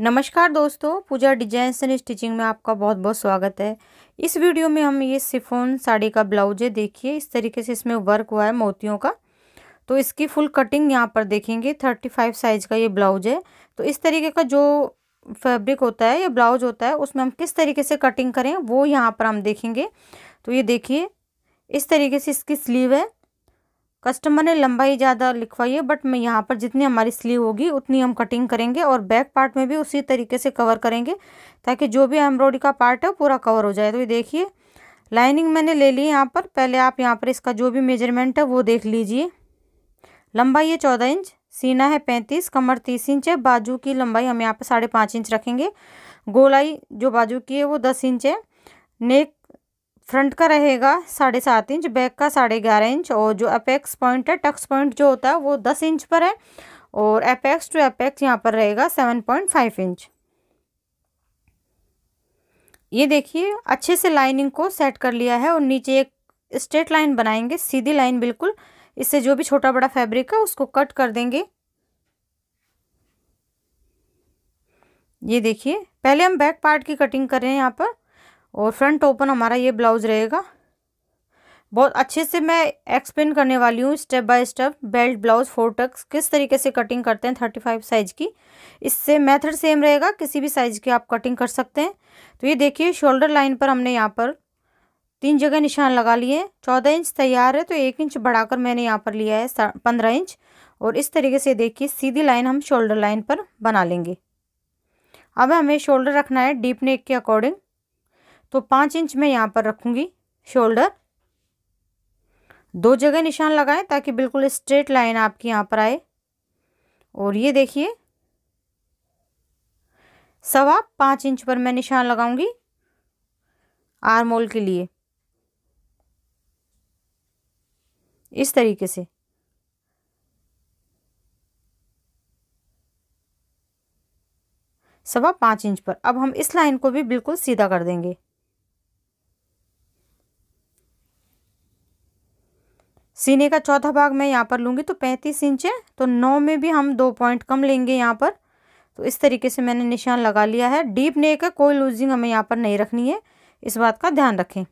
नमस्कार दोस्तों, पूजा designs and stitching में आपका बहुत बहुत स्वागत है। इस वीडियो में हम ये सिफोन साड़ी का ब्लाउज है, देखिए, इस तरीके से इसमें वर्क हुआ है मोतियों का। तो इसकी फुल कटिंग यहाँ पर देखेंगे थर्टी फाइव साइज़ का ये ब्लाउज है। तो इस तरीके का जो फैब्रिक होता है, या ब्लाउज होता है, उसमें हम किस तरीके से कटिंग करें, वो यहाँ पर हम देखेंगे। तो ये देखिए, इस तरीके से इसकी स्लीव है। कस्टमर ने लंबाई ज़्यादा लिखवाई है बट मैं यहाँ पर जितनी हमारी स्लीव होगी, उतनी हम कटिंग करेंगे और बैक पार्ट में भी उसी तरीके से कवर करेंगे, ताकि जो भी एम्ब्रॉयडरी का पार्ट है पूरा कवर हो जाए। तो ये देखिए लाइनिंग मैंने ले ली यहाँ पर। पहले आप यहाँ पर इसका जो भी मेज़रमेंट है वो देख लीजिए। लंबाई है चौदह इंच, सीना है पैंतीस, कमर तीस इंच है, बाजू की लंबाई हम यहाँ पर साढ़े पाँच इंच रखेंगे। गोलाई जो बाजू की है वो दस इंच है। नेक फ्रंट का रहेगा साढ़े सात इंच, बैक का साढ़े ग्यारह इंच और जो अपेक्स पॉइंट है टक्स पॉइंट जो होता है, वो दस इंच पर है और अपेक्स टू अपेक्स यहाँ पर रहेगा सेवन पॉइंट फाइव इंच ये देखिए, अच्छे से लाइनिंग को सेट कर लिया है और नीचे एक स्ट्रेट लाइन बनाएँगे, सीधी लाइन बिल्कुल। इससे जो भी छोटा बड़ा फैब्रिक है, उसको कट कर देंगे। ये देखिए, पहले हम बैक पार्ट की कटिंग कर रहे हैं यहाँ पर। और फ्रंट ओपन हमारा ये ब्लाउज रहेगा। बहुत अच्छे से मैं एक्सप्लेन करने वाली हूँ step by step belt blouse four tucks किस तरीके से कटिंग करते हैं थर्टी फाइव साइज़ की। इससे मेथड सेम रहेगा, किसी भी साइज़ की आप कटिंग कर सकते हैं। तो ये देखिए शोल्डर लाइन पर हमने यहाँ पर तीन जगह निशान लगा लिए चौदह इंच तैयार है तो एक इंच बढ़ाकर मैंने यहाँ पर लिया है पंद्रह इंच और इस तरीके से देखिए, सीधी लाइन हम शोल्डर लाइन पर बना लेंगे। अब हमें शोल्डर रखना है डीप नेक के अकॉर्डिंग तो पाँच इंच में यहाँ पर रखूँगी शोल्डर। दो जगह निशान लगाएँ ताकि बिल्कुल स्ट्रेट लाइन आपकी यहाँ पर आए। और ये देखिए। सवा पाँच इंच पर मैं निशान लगाऊँगी आर मोल के लिए। इस तरीके से। सवा पाँच इंच पर। अब हम इस लाइन को भी बिल्कुल सीधा कर देंगे। सीने का चौथा भाग मैं यहाँ पर लूँगी तो पैंतीस इंच है तो नौ में भी हम दो पॉइंट कम लेंगे यहाँ पर। तो इस तरीके से मैंने निशान लगा लिया है। डीप नेक है, कोई लूजिंग हमें यहाँ पर नहीं रखनी है। इस बात का ध्यान रखें।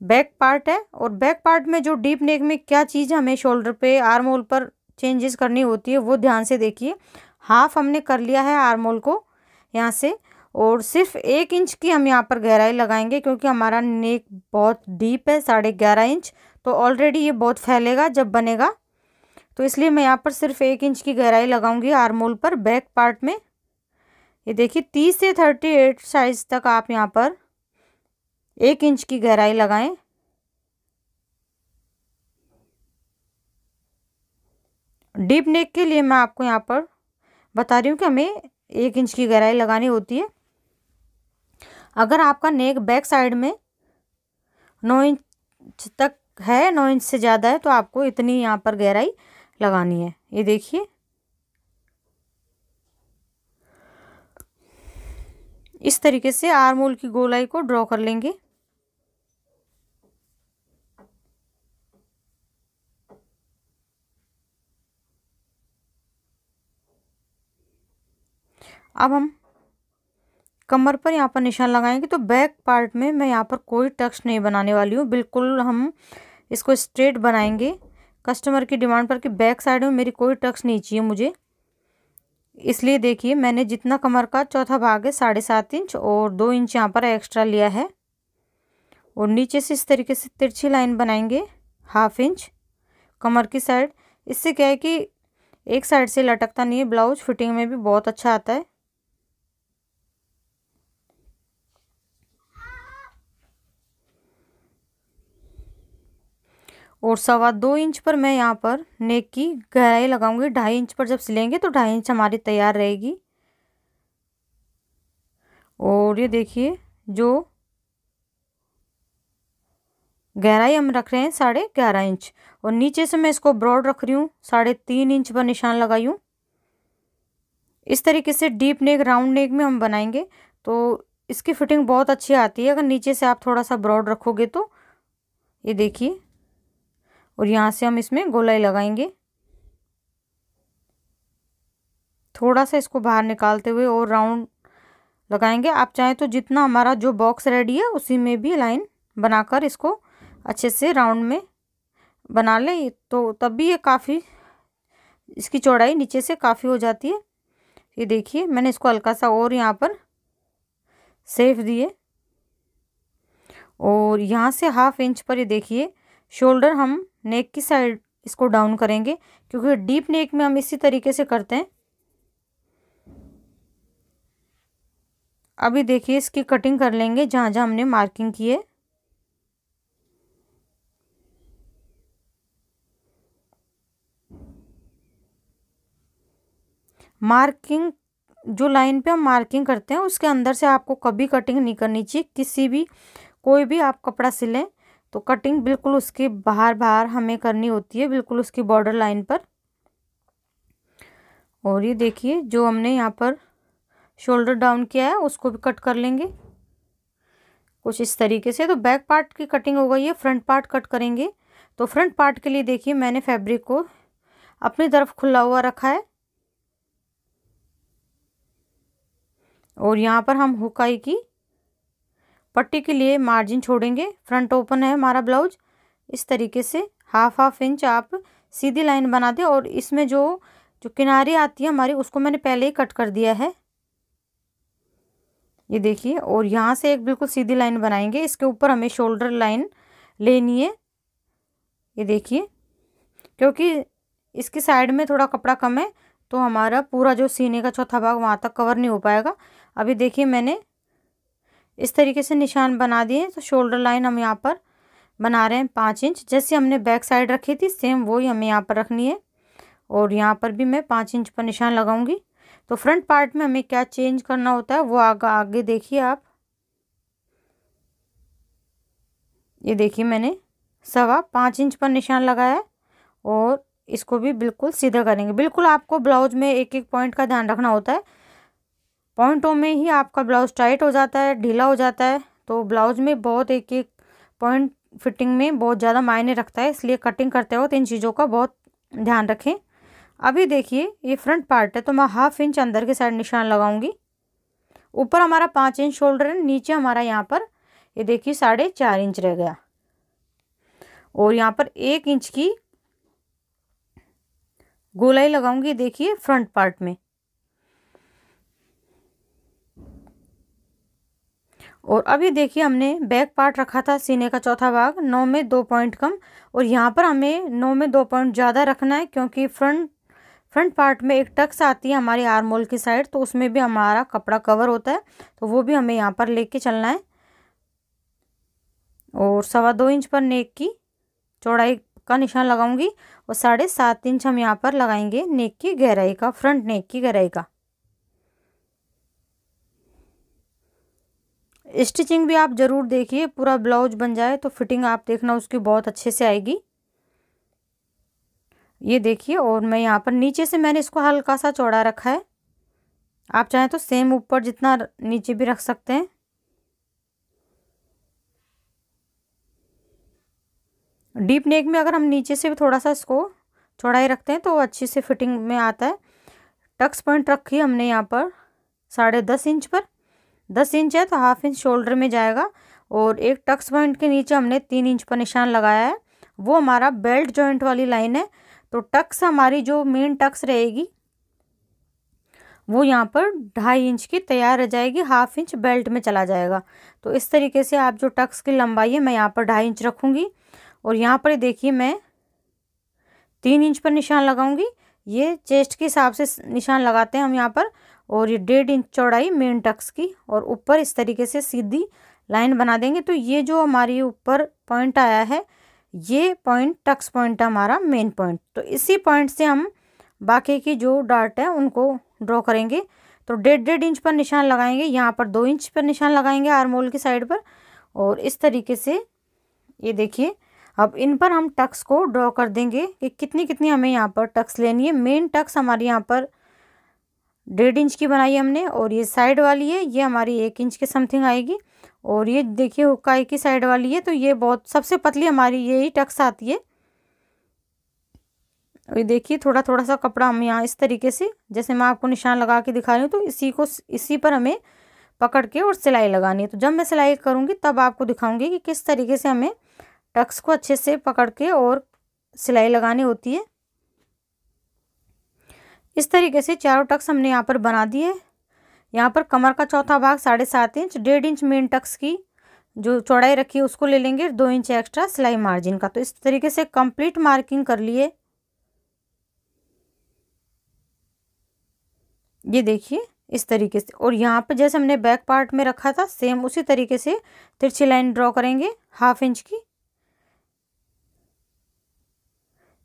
बैक पार्ट है, और बैक पार्ट में जो डीप नेक में क्या चीज़ हमें शोल्डर पे आर्मोल पर चेंजेस करनी होती है, वो ध्यान से देखिए। हाफ़ हमने कर लिया है आर्मोल को यहाँ से, और सिर्फ़ एक इंच की हम यहाँ पर गहराई लगाएँगे, क्योंकि हमारा नेक बहुत डीप है, साढ़े ग्यारह इंच। तो ऑलरेडी ये बहुत फैलेगा जब बनेगा। तो इसलिए मैं यहाँ पर सिर्फ़ एक इंच की गहराई लगाऊँगी आरमोल पर बैक पार्ट में। ये देखिए, तीस से थर्टी एट साइज़ तक आप यहाँ पर एक इंच की गहराई लगाएँ। डीप नेक के लिए मैं आपको यहाँ पर बता रही हूँ कि हमें एक इंच की गहराई लगानी होती है। अगर आपका नेक बैक साइड में नौ इंच तक है, नौ इंच से ज़्यादा है तो आपको इतनी यहाँ पर गहराई लगानी है। ये देखिए। इस तरीके से आरमोल की गोलाई को ड्रॉ कर लेंगे। अब हम कमर पर यहाँ पर निशान लगाएँगे तो बैक पार्ट में मैं यहाँ पर कोई टक्स नहीं बनाने वाली हूँ। बिल्कुल हम इसको स्ट्रेट बनाएँगे। कस्टमर की डिमांड पर कि बैक साइड में मेरी कोई टक्स नहीं चाहिए मुझे। इसलिए देखिए मैंने जितना कमर का चौथा भाग है, साढ़े सात इंच और दो इंच यहाँ पर एक्स्ट्रा लिया है। और नीचे से इस तरीके से तिरछी लाइन बनाएँगे, हाफ़ इंच कमर की साइड। इससे क्या है कि एक साइड से लटकता नहीं है, ब्लाउज फिटिंग में भी बहुत अच्छा आता है। और सवा दो इंच पर मैं यहाँ पर नेक की गहराई लगाऊँगी। ढाई इंच पर जब सिलेंगे तो ढाई इंच हमारी तैयार रहेगी। और ये देखिए, जो गहराई हम रख रहे हैं साढ़े ग्यारह इंच। और नीचे से मैं इसको ब्रॉड रख रही हूँ, साढ़े तीन इंच पर निशान लगाई हूँ। इस तरीके से डीप नेक, राउंड नेक में हम बनाएँगे। तो इसकी फिटिंग बहुत अच्छी आती है। अगर नीचे से आप थोड़ा सा ब्रॉड रखोगे तो ये देखिए और यहाँ से हम इसमें गोलाई लगाएँगे। थोड़ा सा इसको बाहर निकालते हुए और राउंड लगाएँगे। आप चाहें तो जितना हमारा जो बॉक्स रेडी है, उसी में भी लाइन बनाकर इसको अच्छे से राउंड में बना लें। तो तब भी ये काफ़ी, इसकी चौड़ाई नीचे से काफ़ी हो जाती है। ये देखिए, मैंने इसको हल्का सा और यहाँ पर सेफ़ दिए। और यहाँ से हाफ़ इंच पर ये देखिए शोल्डर हम नेक की साइड इसको डाउन करेंगे, क्योंकि डीप नेक में हम इसी तरीके से करते हैं। अभी देखिए इसकी कटिंग कर लेंगे, जहाँ जहाँ हमने मार्किंग की है। मार्किंग, जो लाइन पे हम मार्किंग करते हैं, उसके अंदर से आपको कभी कटिंग नहीं करनी चाहिए, किसी भी, कोई भी आप कपड़ा सिलें। तो कटिंग बिल्कुल उसके बाहर बाहर हमें करनी होती है, बिल्कुल उसकी बॉर्डर लाइन पर। और ये देखिए, जो हमने यहाँ पर शोल्डर डाउन किया है, उसको भी कट कर लेंगे। कुछ इस तरीके से तो बैक पार्ट की कटिंग हो गई है फ्रंट पार्ट कट करेंगे। तो फ्रंट पार्ट के लिए देखिए, मैंने फैब्रिक को अपनी तरफ़ खुला हुआ रखा है। और यहाँ पर हम हुकाई की पट्टी के लिए मार्जिन छोड़ेंगे। फ्रंट ओपन है हमारा ब्लाउज। इस तरीके से हाफ़ हाफ़ इंच आप सीधी लाइन बना दें और इसमें जो जो किनारे आती है हमारी, उसको मैंने पहले ही कट कर दिया है। ये देखिए, और यहाँ से एक बिल्कुल सीधी लाइन बनाएँगे। इसके ऊपर हमें शोल्डर लाइन लेनी है। ये देखिए, क्योंकि इसकी साइड में थोड़ा कपड़ा कम है तो हमारा पूरा जो सीने का चौथा भाग वहाँ तक कवर नहीं हो पाएगा। अभी देखिए मैंने इस तरीके से निशान बना दिए। तो शोल्डर लाइन हम यहाँ पर बना रहे हैं पाँच इंच जैसे हमने बैक साइड रखी थी सेम वही हमें यहाँ पर रखनी है। और यहाँ पर भी मैं पाँच इंच पर निशान लगाऊँगी। तो फ्रंट पार्ट में हमें क्या चेंज करना होता है, वो आगे आगे देखिए आप। ये देखिए मैंने सवा पाँच इंच पर निशान लगाया और इसको भी बिल्कुल सीधा करेंगे। बिल्कुल आपको ब्लाउज में एक एक पॉइंट का ध्यान रखना होता है। पॉइंटों में ही आपका ब्लाउज टाइट हो जाता है, ढीला हो जाता है। तो ब्लाउज में बहुत एक एक पॉइंट फिटिंग में बहुत ज़्यादा मायने रखता है, इसलिए कटिंग करते वक्त इन चीज़ों का बहुत ध्यान रखें। अभी देखिए, ये फ्रंट पार्ट है तो मैं हाफ़ इंच अंदर के साइड निशान लगाऊँगी। ऊपर हमारा पाँच इंच शोल्डर है, नीचे हमारा यहाँ पर, ये देखिए, साढ़े चार इंच रह गया। और यहाँ पर एक इंच की गोलाई लगाऊँगी, देखिए, फ्रंट पार्ट में। और अभी देखिए हमने बैक पार्ट रखा था सीने का चौथा भाग, नौ में दो पॉइंट कम। और यहाँ पर हमें नौ में दो पॉइंट ज़्यादा रखना है क्योंकि फ्रंट फ्रंट पार्ट में एक टक्स आती है हमारी आर्मोल की साइड तो उसमें भी हमारा कपड़ा कवर होता है तो वो भी हमें यहाँ पर लेके चलना है। और सवा दो इंच पर नेक की चौड़ाई का निशान लगाऊँगी और साढ़े सात इंच हम यहाँ पर लगाएँगे नेक की गहराई का, फ्रंट नेक की गहराई का। स्टिचिंग भी आप ज़रूर देखिए, पूरा ब्लाउज बन जाए तो फिटिंग आप देखना उसकी बहुत अच्छे से आएगी। ये देखिए और मैं यहाँ पर नीचे से मैंने इसको हल्का सा चौड़ा रखा है। आप चाहें तो सेम ऊपर जितना नीचे भी रख सकते हैं। डीप नेक में अगर हम नीचे से भी थोड़ा सा इसको चौड़ाई रखते हैं तो अच्छी से फिटिंग में आता है। टक्स पॉइंट रखी हमने यहाँ पर साढ़े दस इंच पर। दस इंच है तो हाफ़ इंच शोल्डर में जाएगा और एक टक्स पॉइंट के नीचे हमने तीन इंच पर निशान लगाया है। वो हमारा बेल्ट जॉइंट वाली लाइन है। तो टक्स हमारी जो मेन टक्स रहेगी, वो यहाँ पर ढाई इंच की तैयार रह जाएगी, हाफ़ इंच बेल्ट में चला जाएगा। तो इस तरीके से आप जो टक्स की लंबाई है, मैं यहाँ पर ढाई इंच रखूँगी। और यहाँ पर देखिए, मैं तीन इंच पर निशान लगाऊँगी। ये चेस्ट के हिसाब से निशान लगाते हैं हम यहाँ पर। और ये डेढ़ इंच चौड़ाई मेन टक्स की और ऊपर इस तरीके से सीधी लाइन बना देंगे। तो ये जो हमारी ऊपर पॉइंट आया है, ये पॉइंट टक्स पॉइंट है हमारा मेन पॉइंट तो इसी पॉइंट से हम बाकी की जो डार्ट है, उनको ड्रॉ करेंगे। तो डेढ़ डेढ़ इंच पर निशान लगाएँगे, यहाँ पर दो इंच पर निशान लगाएँगे आरमोल की साइड पर। और इस तरीके से ये देखिए, अब इन पर हम टक्स को ड्रॉ कर देंगे कि कितनी कितनी हमें यहाँ पर टक्स लेनी है। मेन टक्स हमारे यहाँ पर डेढ़ इंच की बनाई हमने और ये साइड वाली है, ये हमारी एक इंच के समथिंग आएगी। और ये देखिए हुक्काई की साइड वाली है तो ये बहुत, सबसे पतली हमारी यही टक्स आती है। ये देखिए थोड़ा थोड़ा सा कपड़ा हम यहाँ इस तरीके से, जैसे मैं आपको निशान लगा के दिखा रही हूँ तो इसी को, इसी पर हमें पकड़ के और सिलाई लगानी है। तो जब मैं सिलाई करूँगी, तब आपको दिखाऊँगी कि किस तरीके से हमें टक्स को अच्छे से पकड़ के और सिलाई लगानी होती है। इस तरीके से चारों टक्स हमने यहाँ पर बना दिए। यहाँ पर कमर का चौथा भाग साढ़े सात इंच, डेढ़ इंच मेन टक्स की जो चौड़ाई रखी है, उसको ले लेंगे, दो इंच एक्स्ट्रा सिलाई मार्जिन का। तो इस तरीके से कंप्लीट मार्किंग कर लिए। ये देखिए, इस तरीके से। और यहाँ पे जैसे हमने बैक पार्ट में रखा था सेम उसी तरीके से तिरछी लाइन ड्रॉ करेंगे हाफ़ इंच की।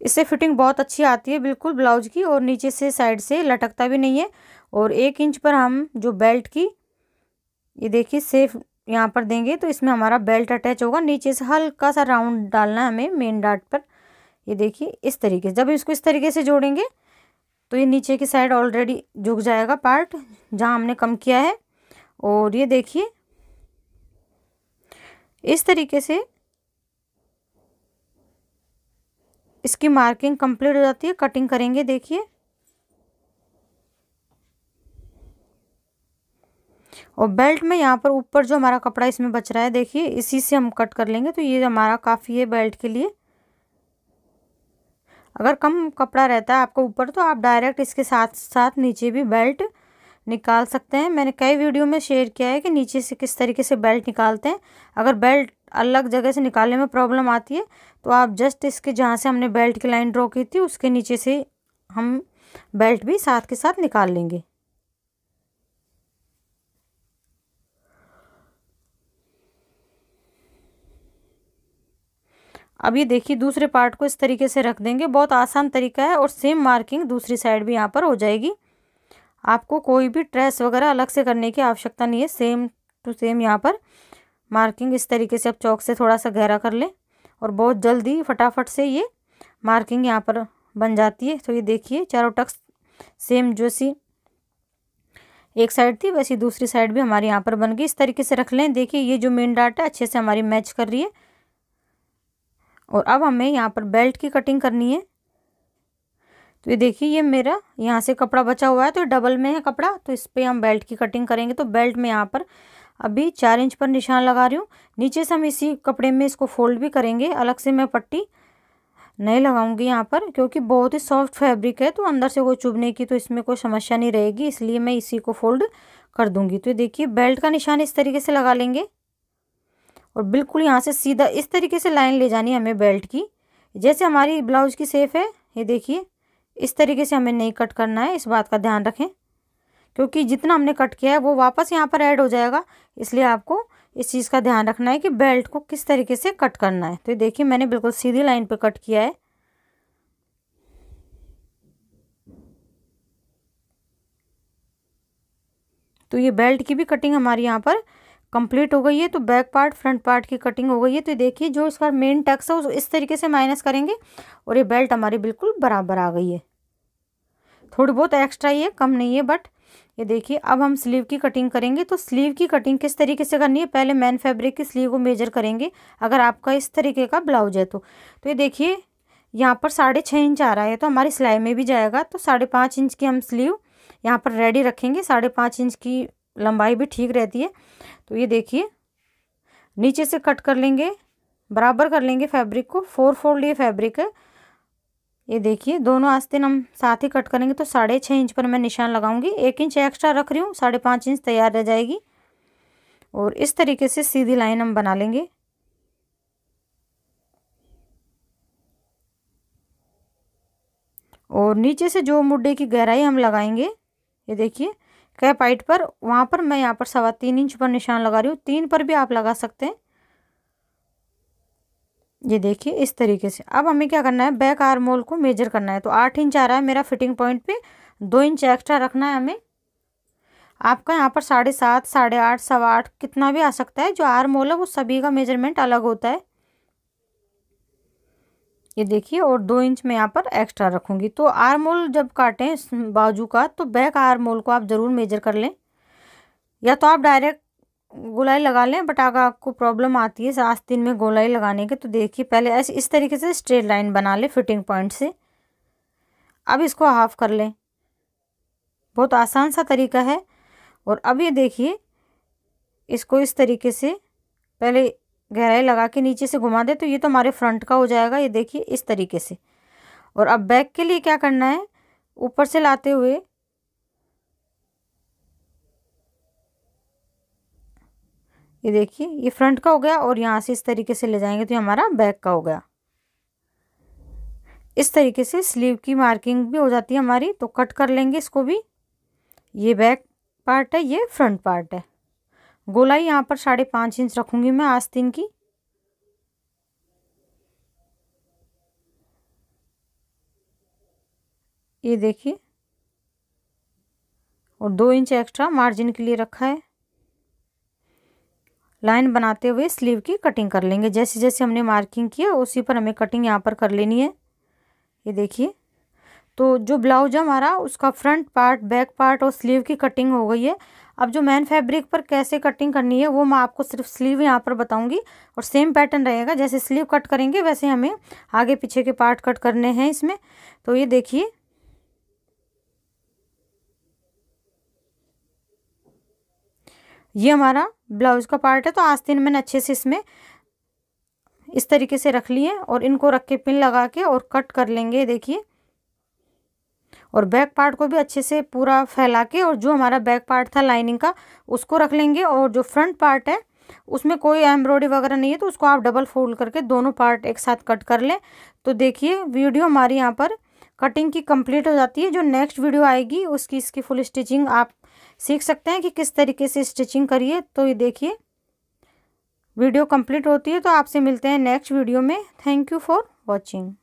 इससे फिटिंग बहुत अच्छी आती है, बिल्कुल ब्लाउज की और नीचे से साइड से लटकता भी नहीं है। और एक इंच पर हम जो बेल्ट की, ये देखिए सेफ़ यहाँ पर देंगे तो इसमें हमारा बेल्ट अटैच होगा। नीचे से हल्का सा राउंड डालना है हमें मेन डार्ट पर। ये देखिए इस तरीके से, जब इसको इस तरीके से जोड़ेंगे तो ये नीचे की साइड ऑलरेडी झुक जाएगा पार्ट, जहाँ हमने कम किया है। और ये देखिए, इस तरीके से इसकी मार्किंग कंप्लीट हो जाती है कटिंग करेंगे, देखिए। और बेल्ट में यहाँ पर ऊपर जो हमारा कपड़ा इसमें बच रहा है, देखिए, इसी से हम कट कर लेंगे तो ये हमारा काफ़ी है बेल्ट के लिए। अगर कम कपड़ा रहता है आपको ऊपर तो आप डायरेक्ट इसके साथ साथ नीचे भी बेल्ट निकाल सकते हैं। मैंने कई वीडियो में शेयर किया है कि नीचे से किस तरीके से बेल्ट निकालते हैं। अगर बेल्ट अलग जगह से निकालने में प्रॉब्लम आती है तो आप जस्ट इसके जहाँ से हमने बेल्ट की लाइन ड्रॉ की थी, उसके नीचे से हम बेल्ट भी साथ के साथ निकाल लेंगे। अब ये देखिए, दूसरे पार्ट को इस तरीके से रख देंगे। बहुत आसान तरीका है और सेम मार्किंग दूसरी साइड भी यहाँ पर हो जाएगी। आपको कोई भी ट्रेस वगैरह अलग से करने की आवश्यकता नहीं है। सेम टू सेम यहाँ पर मार्किंग इस तरीके से आप चौक से थोड़ा सा गहरा कर लें और बहुत जल्दी फटाफट से ये मार्किंग यहाँ पर बन जाती है। तो ये देखिए, चारों टक्स सेम जो सी एक साइड थी, वैसी दूसरी साइड भी हमारी यहाँ पर बन गई। इस तरीके से रख लें। देखिए, ये जो मेन डाट है, अच्छे से हमारी मैच कर रही है। और अब हमें यहाँ पर बेल्ट की कटिंग करनी है। तो ये देखिए, ये मेरा यहाँ से कपड़ा बचा हुआ है तो डबल में है कपड़ा तो इस पर हम बेल्ट की कटिंग करेंगे। तो बेल्ट में यहाँ पर अभी चार इंच पर निशान लगा रही हूँ। नीचे से हम इसी कपड़े में इसको फोल्ड भी करेंगे। अलग से मैं पट्टी नहीं लगाऊँगी यहाँ पर, क्योंकि बहुत ही सॉफ्ट फैब्रिक है तो अंदर से कोई चुभने की तो इसमें कोई समस्या नहीं रहेगी, इसलिए मैं इसी को फोल्ड कर दूँगी। तो देखिए, बेल्ट का निशान इस तरीके से लगा लेंगे और बिल्कुल यहाँ से सीधा इस तरीके से लाइन ले जानी है हमें बेल्ट की। जैसे हमारी ब्लाउज की सेफ़ है, ये देखिए इस तरीके से हमें नहीं कट करना है, इस बात का ध्यान रखें। क्योंकि जितना हमने कट किया है, वो वापस यहाँ पर ऐड हो जाएगा। इसलिए आपको इस चीज़ का ध्यान रखना है कि बेल्ट को किस तरीके से कट करना है। तो देखिए, मैंने बिल्कुल सीधी लाइन पर कट किया है। तो ये बेल्ट की भी कटिंग हमारी यहाँ पर कंप्लीट हो गई है। तो बैक पार्ट फ्रंट पार्ट की कटिंग हो गई है। तो देखिए, जो इसका मेन टक्स है, उस इस तरीके से माइनस करेंगे और ये बेल्ट हमारी बिल्कुल बराबर आ गई है। थोड़ी बहुत एक्स्ट्रा है कम नहीं है बट ये देखिए, अब हम स्लीव की कटिंग करेंगे तो स्लीव की कटिंग किस तरीके से करनी है? पहले मैन फैब्रिक की स्लीव को मेजर करेंगे, अगर आपका इस तरीके का ब्लाउज है तो। तो ये देखिए, यहाँ पर साढ़े छः इंच आ रहा है तो हमारी सिलाई में भी जाएगा तो साढ़े पाँच इंच की हम स्लीव यहाँ पर रेडी रखेंगे, साढ़े पाँच इंच की लंबाई भी ठीक रहती है। तो ये देखिए, नीचे से कट कर लेंगे, बराबर कर लेंगे फैब्रिक को फोर फोल्ड ये फैब्रिक है ये देखिए, दोनों आस्तीन हम साथ ही कट करेंगे तो साढ़े छः इंच पर मैं निशान लगाऊँगी। एक इंच एक्स्ट्रा रख रही हूँ, साढ़े पाँच इंच तैयार रह जाएगी। और इस तरीके से सीधी लाइन हम बना लेंगे। और नीचे से जो मुड्डे की गहराई हम लगाएँगे, ये देखिए कैप हाइट पर, वहाँ पर मैं यहाँ पर सवा तीन इंच पर निशान लगा रही हूँ। तीन पर भी आप लगा सकते हैं। ये देखिए, इस तरीके से। अब हमें क्या करना है? बैक आर मोल को मेजर करना है। तो आठ इंच आ रहा है मेरा फिटिंग पॉइंट पे। दो इंच एक्स्ट्रा रखना है हमें। आपका यहाँ पर साढ़े सात, साढ़े आठ, सवा आठ कितना भी आ सकता है। जो आर मोल है, वो सभी का मेज़रमेंट अलग होता है। ये देखिए, और दो इंच में यहाँ पर एक्स्ट्रा रखूँगी। तो आर मोल जब काटें बाजू का तो बैक आर मोल को आप ज़रूर मेजर कर लें। या तो आप डायरेक्ट गोलाई लगा लें बट अगर आपको प्रॉब्लम आती है आस्तीन में गोलाई लगाने के तो देखिए पहले ऐसे, इस तरीके से स्ट्रेट लाइन बना लें फिटिंग पॉइंट से। अब इसको हाफ़ कर लें। बहुत आसान सा तरीका है। और अब ये देखिए, इसको इस तरीके से पहले गहराई लगा के नीचे से घुमा दे तो ये तो हमारे फ्रंट का हो जाएगा, ये देखिए इस तरीके से। और अब बैक के लिए क्या करना है? ऊपर से लाते हुए ये देखिए, ये फ्रंट का हो गया और यहाँ से इस तरीके से ले जाएँगे तो ये हमारा बैक का हो गया। इस तरीके से स्लीव की मार्किंग भी हो जाती है हमारी तो कट कर लेंगे इसको भी। ये बैक पार्ट है, ये फ्रंट पार्ट है। गोलाई यहाँ पर साढ़े पाँच इंच रखूँगी मैं आस्तीन की। ये देखिए, और दो इंच एक्स्ट्रा मार्जिन के लिए रखा है। लाइन बनाते हुए स्लीव की कटिंग कर लेंगे। जैसे जैसे हमने मार्किंग किया उसी पर हमें कटिंग यहाँ पर कर लेनी है। ये देखिए तो जो ब्लाउज है हमारा, उसका फ्रंट पार्ट, बैक पार्ट और स्लीव की कटिंग हो गई है। अब जो मैन फैब्रिक पर कैसे कटिंग करनी है, वो मैं आपको सिर्फ़ स्लीव यहाँ पर बताऊँगी और सेम पैटर्न रहेगा। जैसे स्लीव कट करेंगे, वैसे हमें आगे पीछे के पार्ट कट करने हैं इसमें। तो ये देखिए ये हमारा ब्लाउज का पार्ट है तो आज आस्तीन मैंने अच्छे से इसमें इस तरीके से रख लिए और इनको रख के पिन लगा के और कट कर लेंगे, देखिए। और बैक पार्ट को भी अच्छे से पूरा फैला के और जो हमारा बैक पार्ट था लाइनिंग का, उसको रख लेंगे और जो फ्रंट पार्ट है, उसमें कोई एम्ब्रॉयडरी वगैरह नहीं है तो उसको आप डबल फोल्ड करके दोनों पार्ट एक साथ कट कर लें। तो देखिए, वीडियो हमारी यहाँ पर कटिंग की कंप्लीट हो जाती है, जो नेक्स्ट वीडियो आएगी, उसकी इसकी फुल स्टिचिंग आप सीख सकते हैं कि किस तरीके से स्टिचिंग करिए। तो ये देखिए, वीडियो कंप्लीट होती है तो आपसे मिलते हैं नेक्स्ट वीडियो में। Thank you for watching.